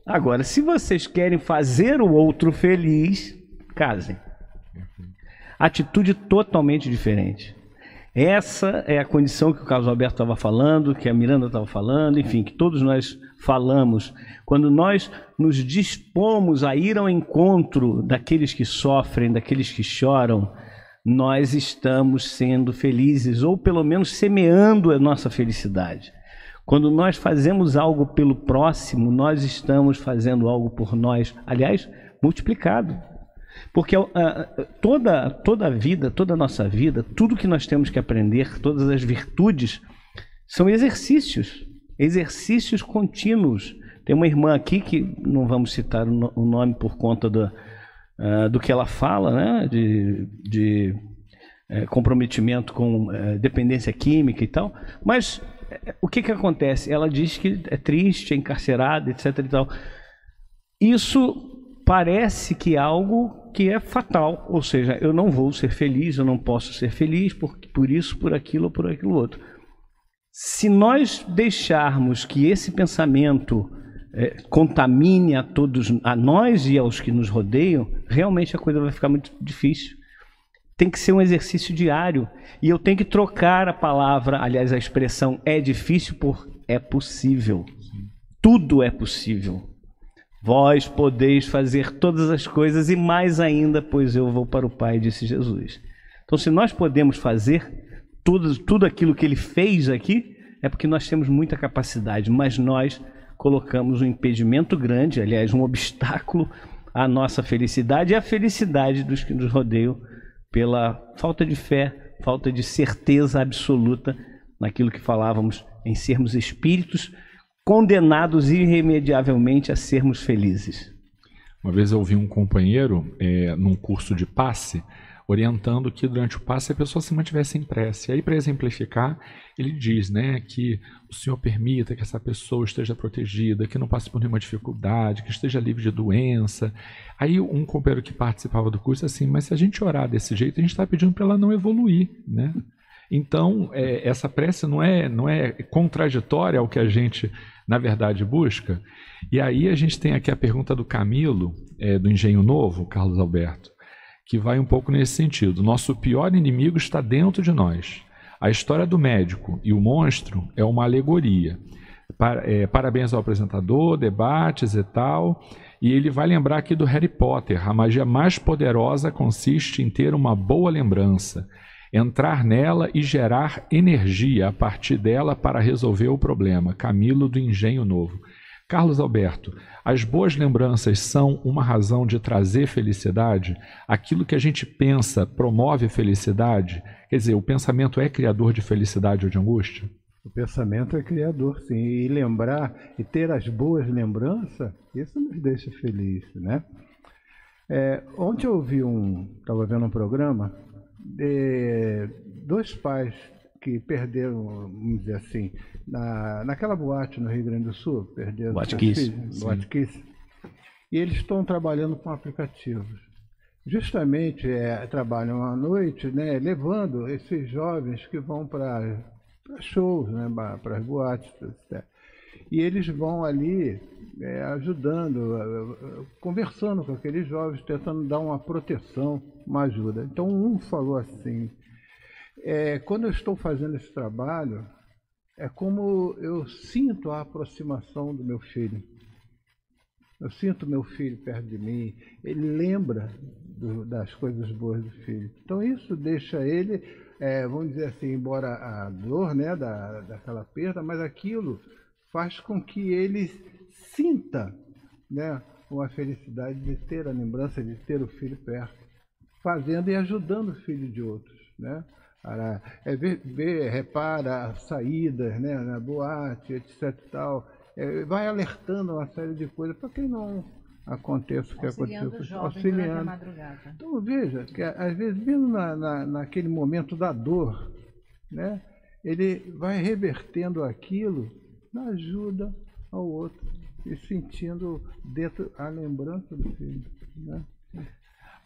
Agora, se vocês querem fazer o outro feliz, casem. Atitude totalmente diferente. Essa é a condição que o Carlos Alberto estava falando, que a Miranda estava falando, enfim, que todos nós falamos. Quando nós nos dispomos a ir ao encontro daqueles que sofrem, daqueles que choram, nós estamos sendo felizes, ou pelo menos semeando a nossa felicidade. Quando nós fazemos algo pelo próximo, nós estamos fazendo algo por nós, aliás, multiplicado. Porque uh, toda, toda a vida, toda a nossa vida, tudo que nós temos que aprender, todas as virtudes, são exercícios, exercícios contínuos. Tem uma irmã aqui que não vamos citar o nome por conta do, uh, do que ela fala, né? de, de uh, comprometimento com uh, dependência química e tal, mas o que, que acontece? Ela diz que é triste, é encarcerada, etc. E tal. Isso parece que é algo que é fatal, ou seja, eu não vou ser feliz, eu não posso ser feliz por, por isso, por aquilo ou por aquilo outro. Se nós deixarmos que esse pensamento é, contamine a todos, a nós e aos que nos rodeiam, realmente a coisa vai ficar muito difícil tem que ser um exercício diário. E eu tenho que trocar a palavra, aliás, a expressão é difícil por é possível. Tudo é possível. Vós podeis fazer todas as coisas e mais ainda, pois eu vou para o Pai, disse Jesus. Então, se nós podemos fazer tudo, tudo aquilo que ele fez aqui, é porque nós temos muita capacidade, mas nós colocamos um impedimento grande, aliás, um obstáculo à nossa felicidade e à felicidade dos que nos rodeiam pela falta de fé, falta de certeza absoluta naquilo que falávamos em sermos espíritos condenados irremediavelmente a sermos felizes. Uma vez eu ouvi um companheiro é, num curso de passe orientando que durante o passe a pessoa se mantivesse em prece. Aí, para exemplificar, ele diz né, que o Senhor permita que essa pessoa esteja protegida, que não passe por nenhuma dificuldade, que esteja livre de doença. Aí um companheiro que participava do curso assim, mas se a gente orar desse jeito, a gente está pedindo para ela não evoluir, né? Então, é, essa prece não é, não é contraditória ao que a gente, na verdade, busca. E aí a gente tem aqui a pergunta do Camilo, é, do Engenho Novo, Carlos Alberto que vai um pouco nesse sentido. Nosso pior inimigo está dentro de nós. A história do médico e o monstro é uma alegoria. É, parabéns ao apresentador, debates e tal. E ele vai lembrar aqui do Harry Potter. A magia mais poderosa consiste em ter uma boa lembrança, entrar nela e gerar energia a partir dela para resolver o problema. Camilo do Engenho Novo. Carlos Alberto, as boas lembranças são uma razão de trazer felicidade? Aquilo que a gente pensa promove felicidade? Quer dizer, o pensamento é criador de felicidade ou de angústia? O pensamento é criador, sim. E lembrar e ter as boas lembranças, isso nos deixa felizes, né? É, ontem eu vi um, estava vendo um programa de dois pais que perderam, vamos dizer assim, na, naquela boate no Rio Grande do Sul, perderam boate Kiss. Boate Kiss. E eles estão trabalhando com aplicativos. Justamente é, trabalham à noite, né, levando esses jovens que vão para shows, né, para as boates. Etc. E eles vão ali é, ajudando, conversando com aqueles jovens, tentando dar uma proteção, uma ajuda. Então um falou assim, é, quando eu estou fazendo esse trabalho, é como eu sinto a aproximação do meu filho. Eu sinto meu filho perto de mim. Ele lembra do, das coisas boas do filho. Então isso deixa ele, é, vamos dizer assim, embora a dor né, da, daquela perda, mas aquilo faz com que ele sinta né, uma felicidade de ter a lembrança de ter o filho perto, fazendo e ajudando o filho de outros. Né? É ver, ver, repara saídas né, na boate, etc. Tal. É, vai alertando uma série de coisas para que não aconteça o que aconteceu. Auxiliando. Então veja que às vezes mesmo na, na, naquele momento da dor, né, ele vai revertendo aquilo na ajuda ao outro e sentindo dentro a lembrança do filho. Né?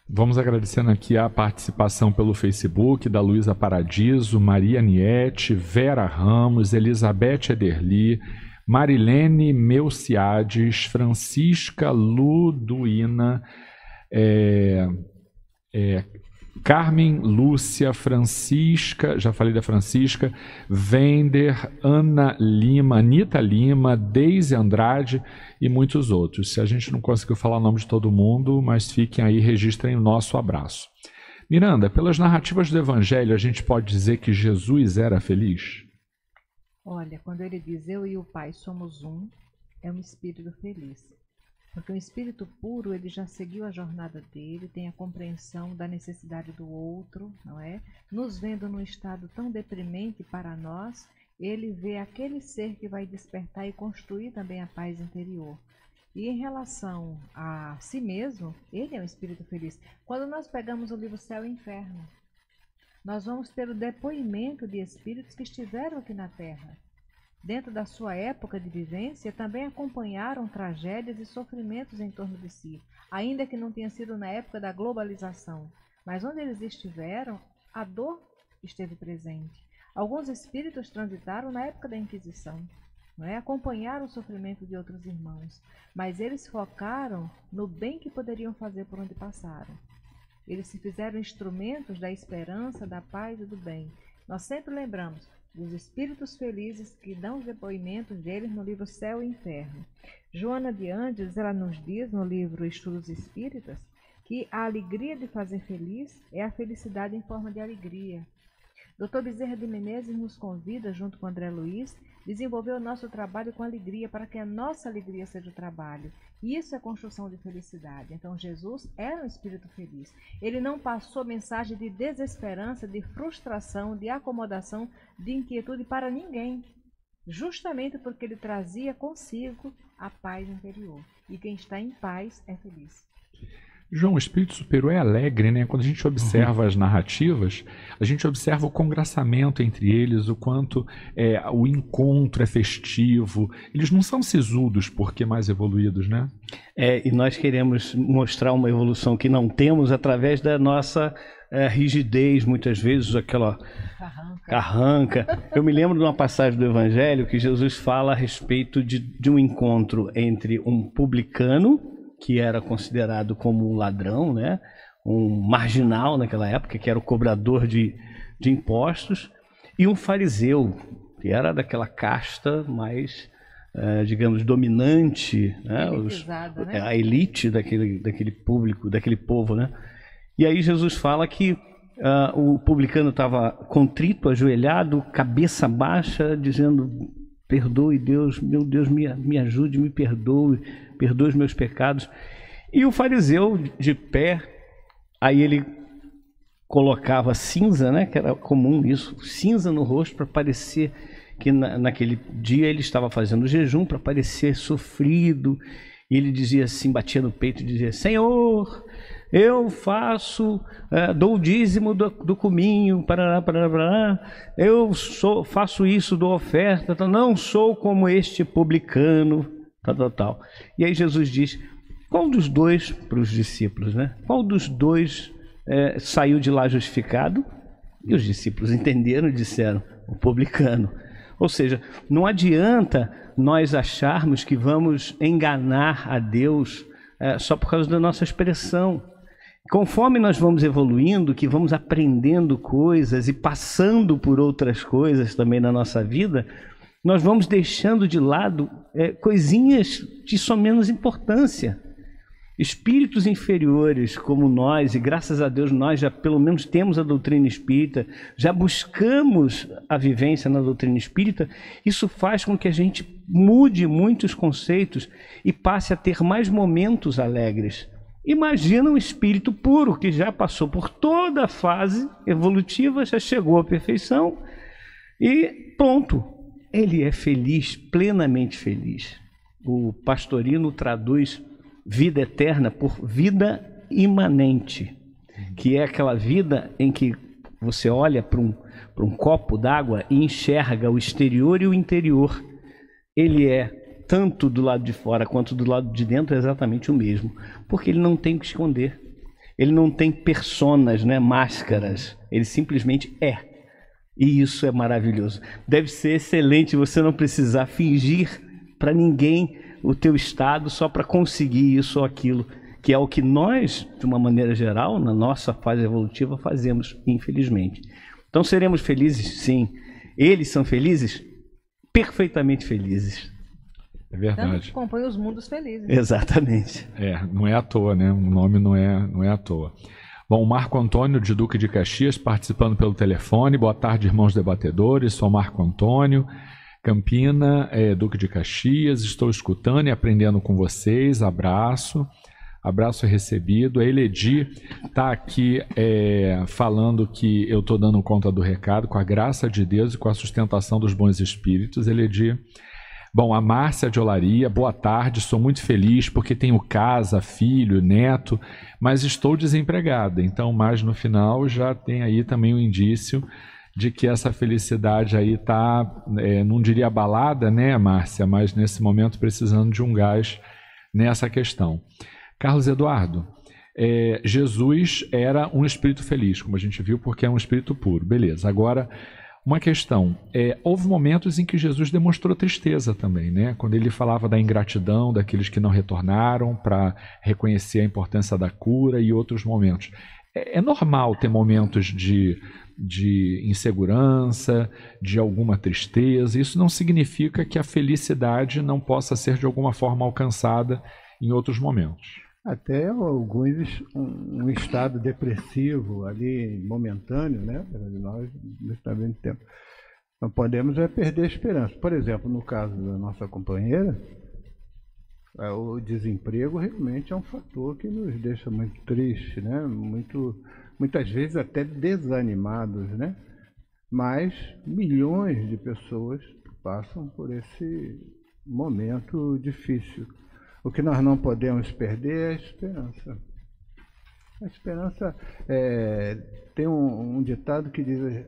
Vamos agradecendo aqui a participação pelo Facebook da Luísa Paradiso, Maria Niete, Vera Ramos, Elizabeth Ederli, Marilene Melciades, Francisca Luduína, é, é, Carmen Lúcia, Francisca, já falei da Francisca, Vender, Ana Lima, Anitta Lima, Deise Andrade e muitos outros. Se a gente não conseguiu falar o nome de todo mundo, mas fiquem aí, registrem o nosso abraço. Miranda, pelas narrativas do Evangelho, a gente pode dizer que Jesus era feliz? Olha, quando ele diz eu e o Pai somos um, é um espírito feliz. Porque o espírito puro, ele já seguiu a jornada dele, tem a compreensão da necessidade do outro, não é? Nos vendo num estado tão deprimente para nós, ele vê aquele ser que vai despertar e construir também a paz interior. E em relação a si mesmo, ele é um espírito feliz. Quando nós pegamos o livro Céu e Inferno, nós vamos ter o depoimento de espíritos que estiveram aqui na Terra dentro da sua época de vivência, também acompanharam tragédias e sofrimentos em torno de si, ainda que não tenha sido na época da globalização. Mas onde eles estiveram, a dor esteve presente. Alguns espíritos transitaram na época da Inquisição, não é? acompanharam o sofrimento de outros irmãos, mas eles focaram no bem que poderiam fazer por onde passaram. Eles se fizeram instrumentos da esperança, da paz e do bem. Nós sempre lembramos, dos espíritos felizes que dão os depoimentos deles no livro Céu e Inferno. Joana de Andes, ela nos diz no livro Estudos Espíritas que a alegria de fazer feliz é a felicidade em forma de alegria. Dr. Bezerra de Menezes nos convida, junto com André Luiz, desenvolver o nosso trabalho com alegria, para que a nossa alegria seja o trabalho. Isso é construção de felicidade. Então, Jesus era um espírito feliz. Ele não passou mensagem de desesperança, de frustração, de acomodação, de inquietude para ninguém. Justamente porque ele trazia consigo a paz interior. E quem está em paz é feliz. João, o espírito superior é alegre, né? Quando a gente observa uhum. as narrativas, a gente observa o congraçamento entre eles, o quanto é, o encontro é festivo. Eles não são sisudos porque mais evoluídos, né? É, e nós queremos mostrar uma evolução que não temos através da nossa é, rigidez, muitas vezes, aquela carranca. carranca. Eu me lembro de uma passagem do Evangelho que Jesus fala a respeito de, de um encontro entre um publicano que era considerado como um ladrão, né? um marginal naquela época, que era o cobrador de, de impostos, e um fariseu, que era daquela casta mais, eh, digamos, dominante, né? Os, né? a elite daquele, daquele público, daquele povo. Né? E aí Jesus fala que uh, o publicano estava contrito, ajoelhado, cabeça baixa, dizendo: Perdoe, Deus, meu Deus, me, me ajude, me perdoe perdoa os meus pecados. E o fariseu de pé, aí ele colocava cinza, né, que era comum isso, cinza no rosto para parecer que na, naquele dia ele estava fazendo jejum para parecer sofrido. E ele dizia assim, batia no peito e dizia: Senhor, eu faço, é, dou o dízimo do, do cominho, parará, parará, parará, eu sou, faço isso, dou oferta, não sou como este publicano, tal, tal, tal. E aí Jesus diz: qual dos dois, para os discípulos, né? Qual dos dois é, saiu de lá justificado? E os discípulos entenderam e disseram: o publicano. Ou seja, não adianta nós acharmos que vamos enganar a Deus é, só por causa da nossa expressão. Conforme nós vamos evoluindo, que vamos aprendendo coisas e passando por outras coisas também na nossa vida, Nós vamos deixando de lado é, coisinhas de só menos importância. Espíritos inferiores como nós, e graças a Deus nós já pelo menos temos a doutrina espírita, já buscamos a vivência na doutrina espírita, isso faz com que a gente mude muitos conceitos e passe a ter mais momentos alegres. Imagina um espírito puro que já passou por toda a fase evolutiva, já chegou à perfeição e pronto. Ele é feliz, plenamente feliz. O pastorino traduz vida eterna por vida imanente, que é aquela vida em que você olha para um, um copo d'água e enxerga o exterior e o interior. Ele é tanto do lado de fora quanto do lado de dentro exatamente o mesmo, porque ele não tem o que esconder. Ele não tem personas, né, máscaras. Ele simplesmente é. E isso é maravilhoso. Deve ser excelente você não precisar fingir para ninguém o teu estado só para conseguir isso ou aquilo, que é o que nós, de uma maneira geral, na nossa fase evolutiva, fazemos, infelizmente. Então seremos felizes, sim. Eles são felizes? Perfeitamente felizes. É verdade. Tanto que compõe os mundos felizes. Exatamente. É, não é à toa, né? O nome não é, não é à toa. Bom, Marco Antônio de Duque de Caxias participando pelo telefone. Boa tarde, irmãos debatedores. Sou Marco Antônio. Campina, é, Duque de Caxias, estou escutando e aprendendo com vocês. Abraço, abraço recebido. A Eledi está aqui é, falando que eu estou dando conta do recado, com a graça de Deus e com a sustentação dos bons espíritos. Eledi. Bom, a Márcia de Olaria, boa tarde, sou muito feliz porque tenho casa, filho, neto, mas estou desempregada. Então, mais no final já tem aí também o um indício de que essa felicidade aí está, é, não diria abalada, né, Márcia, mas nesse momento precisando de um gás nessa questão. Carlos Eduardo, é, Jesus era um espírito feliz, como a gente viu, porque é um espírito puro. Beleza. Agora, uma questão. É, houve momentos em que Jesus demonstrou tristeza também, né? Quando ele falava da ingratidão daqueles que não retornaram para reconhecer a importância da cura e outros momentos. É, é normal ter momentos de de insegurança, de alguma tristeza. Isso não significa que a felicidade não possa ser de alguma forma alcançada em outros momentos. Até alguns um, estado depressivo ali momentâneo, né? Nós justamente tempo. Não podemos é perder a esperança. Por exemplo, no caso da nossa companheira, é, o desemprego realmente é um fator que nos deixa muito triste, né? Muito muitas vezes até desanimados, né? Mas milhões de pessoas passam por esse momento difícil. O que nós não podemos perder é a esperança. A esperança é, tem um, um ditado que diz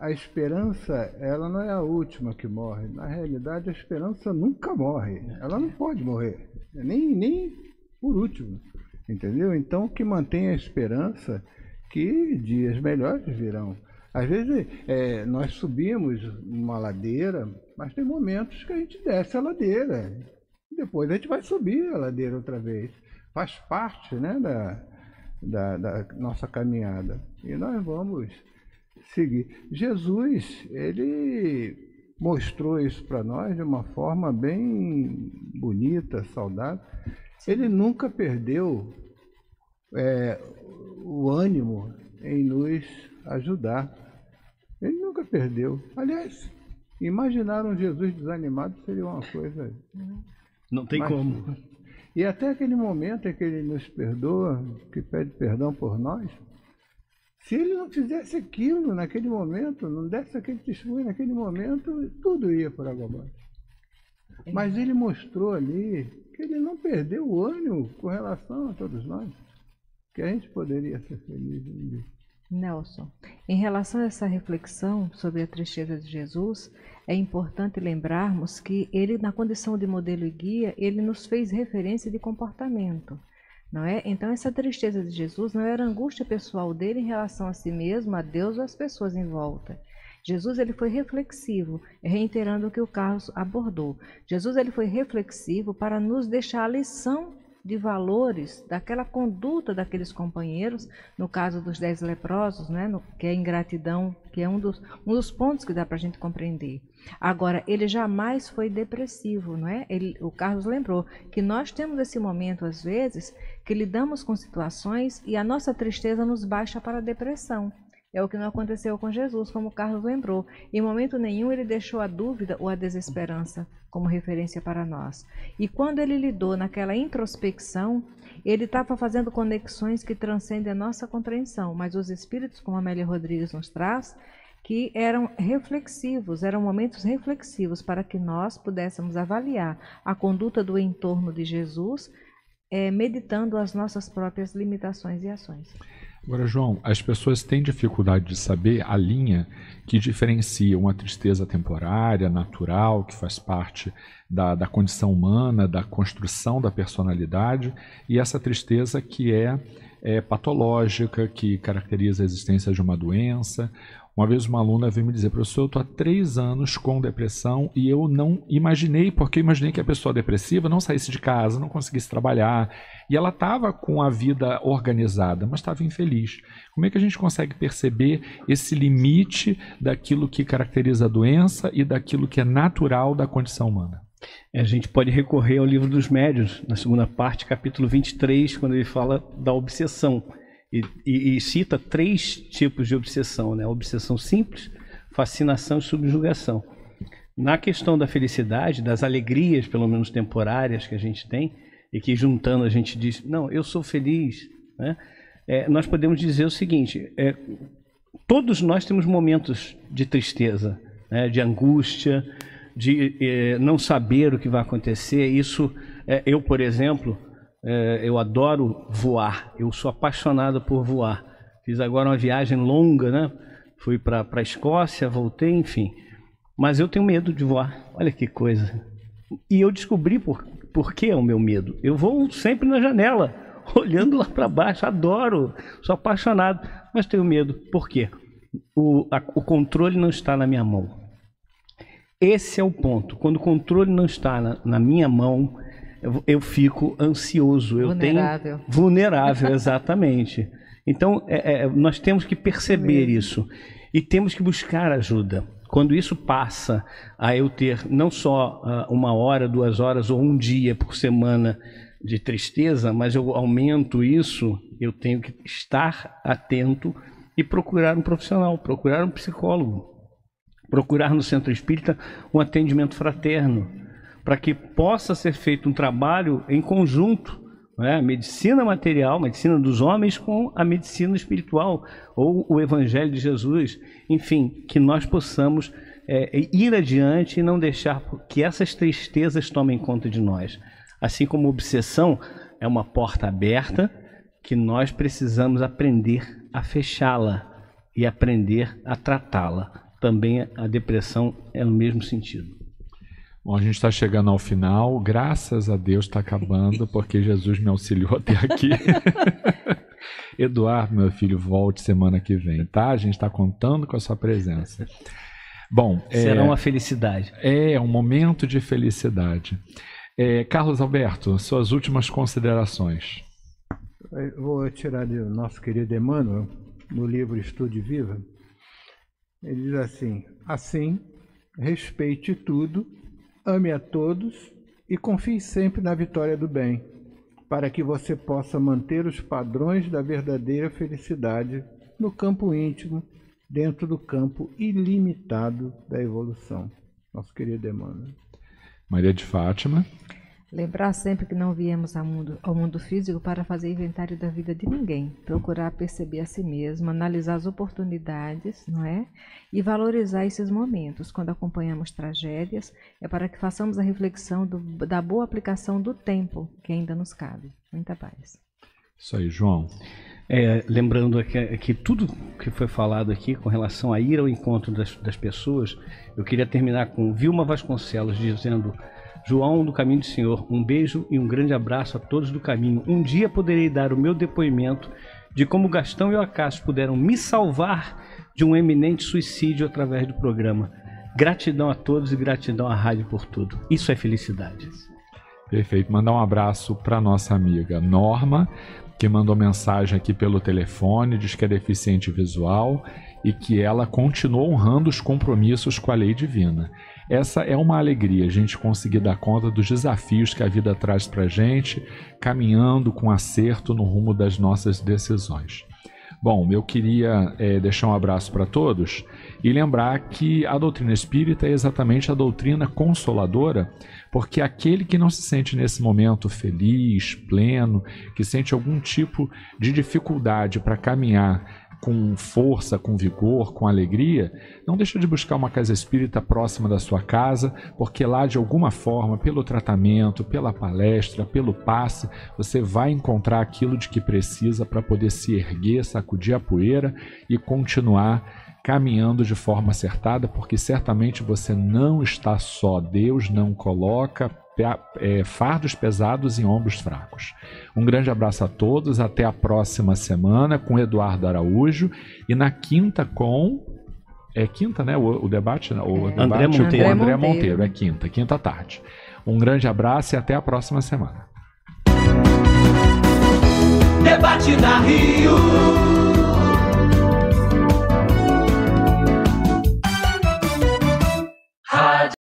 a esperança ela não é a última que morre. Na realidade, a esperança nunca morre. Ela não pode morrer, nem, nem por último. Entendeu? Então, que mantém a esperança que dias melhores virão. Às vezes é, nós subimos uma ladeira, mas tem momentos que a gente desce a ladeira. Depois a gente vai subir a ladeira outra vez. Faz parte né, da, da, da nossa caminhada. E nós vamos seguir. Jesus, ele mostrou isso para nós de uma forma bem bonita, saudável. Ele nunca perdeu é, o ânimo em nos ajudar. Ele nunca perdeu. Aliás, imaginar um Jesus desanimado seria uma coisa. Não tem como. E até aquele momento em que ele nos perdoa, que pede perdão por nós, se ele não fizesse aquilo naquele momento, não desse aquele testemunho naquele momento, tudo ia por água abaixo. Mas ele mostrou ali que ele não perdeu o ânimo com relação a todos nós que a gente poderia ser feliz um dia. Nelson, em relação a essa reflexão sobre a tristeza de Jesus, é importante lembrarmos que ele, na condição de modelo e guia, ele nos fez referência de comportamento. Não é? Então, essa tristeza de Jesus não era angústia pessoal dele em relação a si mesmo, a Deus ou às pessoas em volta. Jesus ele foi reflexivo, reiterando o que o Carlos abordou. Jesus ele foi reflexivo para nos deixar a lição de valores daquela conduta daqueles companheiros, no caso dos dez leprosos, né, no, que é ingratidão, que é um dos, um dos pontos que dá para a gente compreender. Agora, ele jamais foi depressivo, não é? Ele, o Carlos lembrou que nós temos esse momento, às vezes, que lidamos com situações e a nossa tristeza nos baixa para a depressão. É o que não aconteceu com Jesus, como Carlos lembrou. Em momento nenhum ele deixou a dúvida ou a desesperança como referência para nós. E quando ele lidou naquela introspecção, ele estava fazendo conexões que transcendem a nossa compreensão, mas os espíritos, como Amélia Rodrigues nos traz, que eram reflexivos, eram momentos reflexivos para que nós pudéssemos avaliar a conduta do entorno de Jesus, é, meditando as nossas próprias limitações e ações. Agora, João, as pessoas têm dificuldade de saber a linha que diferencia uma tristeza temporária, natural, que faz parte da, da condição humana, da construção da personalidade, e essa tristeza que é, é patológica, que caracteriza a existência de uma doença, uma vez uma aluna veio me dizer, professor, eu estou há três anos com depressão e eu não imaginei, porque eu imaginei que a pessoa depressiva não saísse de casa, não conseguisse trabalhar. E ela estava com a vida organizada, mas estava infeliz. Como é que a gente consegue perceber esse limite daquilo que caracteriza a doença e daquilo que é natural da condição humana? A gente pode recorrer ao livro dos médios, na segunda parte, capítulo 23, quando ele fala da obsessão. E, e, e, cita três tipos de obsessão, né? Obsessão simples, fascinação e subjugação. Na questão da felicidade, das alegrias, pelo menos temporárias, que a gente tem, e que juntando a gente diz, não, eu sou feliz, né? É, nós podemos dizer o seguinte: é, todos nós temos momentos de tristeza, né? de angústia, de é, não saber o que vai acontecer. Isso, é, eu, por exemplo, é, eu adoro voar, eu sou apaixonado por voar. Fiz agora uma viagem longa, né? Fui para a Escócia, voltei, enfim. Mas eu tenho medo de voar. Olha que coisa. E eu descobri por, por que é o meu medo. Eu vou sempre na janela, olhando lá para baixo. Adoro, sou apaixonado, mas tenho medo. Por quê? O, a, o controle não está na minha mão. Esse é o ponto. Quando o controle não está na, na minha mão, eu, eu fico ansioso, eu vulnerável. tenho vulnerável, exatamente. Então é, é, nós temos que perceber isso e temos que buscar ajuda. Quando isso passa a eu ter não só uh, uma hora, duas horas ou um dia por semana de tristeza, mas eu aumento isso, eu tenho que estar atento e procurar um profissional, procurar um psicólogo, procurar no centro espírita um atendimento fraterno para que possa ser feito um trabalho em conjunto, né? medicina material, medicina dos homens com a medicina espiritual ou o Evangelho de Jesus, enfim, que nós possamos é, ir adiante e não deixar que essas tristezas tomem conta de nós. Assim como obsessão é uma porta aberta que nós precisamos aprender a fechá-la e aprender a tratá-la. Também a depressão é no mesmo sentido. Bom, a gente está chegando ao final. Graças a Deus está acabando, porque Jesus me auxiliou até aqui. Eduardo, meu filho, volte semana que vem, tá? A gente está contando com a sua presença. Bom, será é, uma felicidade. É um momento de felicidade. É, Carlos Alberto, suas últimas considerações. Eu vou tirar do nosso querido Emmanuel, no livro Estude Viva. Ele diz assim: assim, respeite tudo Ame a todos e confie sempre na vitória do bem, para que você possa manter os padrões da verdadeira felicidade no campo íntimo, dentro do campo ilimitado da evolução. Nosso querido Emmanuel. Maria de Fátima. Lembrar sempre que não viemos ao mundo, ao mundo físico para fazer inventário da vida de ninguém. Procurar perceber a si mesmo, analisar as oportunidades, não é? E valorizar esses momentos. Quando acompanhamos tragédias, é para que façamos a reflexão do, da boa aplicação do tempo que ainda nos cabe. Muita paz. Isso aí, João. É, lembrando que, que, tudo que foi falado aqui com relação a ir ao encontro das, das pessoas, eu queria terminar com Vilma Vasconcelos dizendo João do Caminho do Senhor, um beijo e um grande abraço a todos do caminho. Um dia poderei dar o meu depoimento de como Gastão e o Acácio puderam me salvar de um eminente suicídio através do programa. Gratidão a todos e gratidão à rádio por tudo. Isso é felicidade. Perfeito. Mandar um abraço para nossa amiga Norma, que mandou mensagem aqui pelo telefone, diz que é deficiente visual e que ela continua honrando os compromissos com a lei divina. Essa é uma alegria, a gente conseguir dar conta dos desafios que a vida traz para gente, caminhando com acerto no rumo das nossas decisões. Bom, eu queria é, deixar um abraço para todos e lembrar que a doutrina espírita é exatamente a doutrina consoladora, porque aquele que não se sente nesse momento feliz, pleno, que sente algum tipo de dificuldade para caminhar com força, com vigor, com alegria, não deixa de buscar uma casa espírita próxima da sua casa, porque lá de alguma forma, pelo tratamento, pela palestra, pelo passe, você vai encontrar aquilo de que precisa para poder se erguer, sacudir a poeira e continuar caminhando de forma acertada, porque certamente você não está só. Deus não coloca é, fardos pesados em ombros fracos. Um grande abraço a todos, até a próxima semana com Eduardo Araújo e na quinta com. É quinta, né? O, o debate, né? o é. debate André Monteiro. com André Monteiro. É quinta, quinta tarde. Um grande abraço e até a próxima semana. Debate na Rio.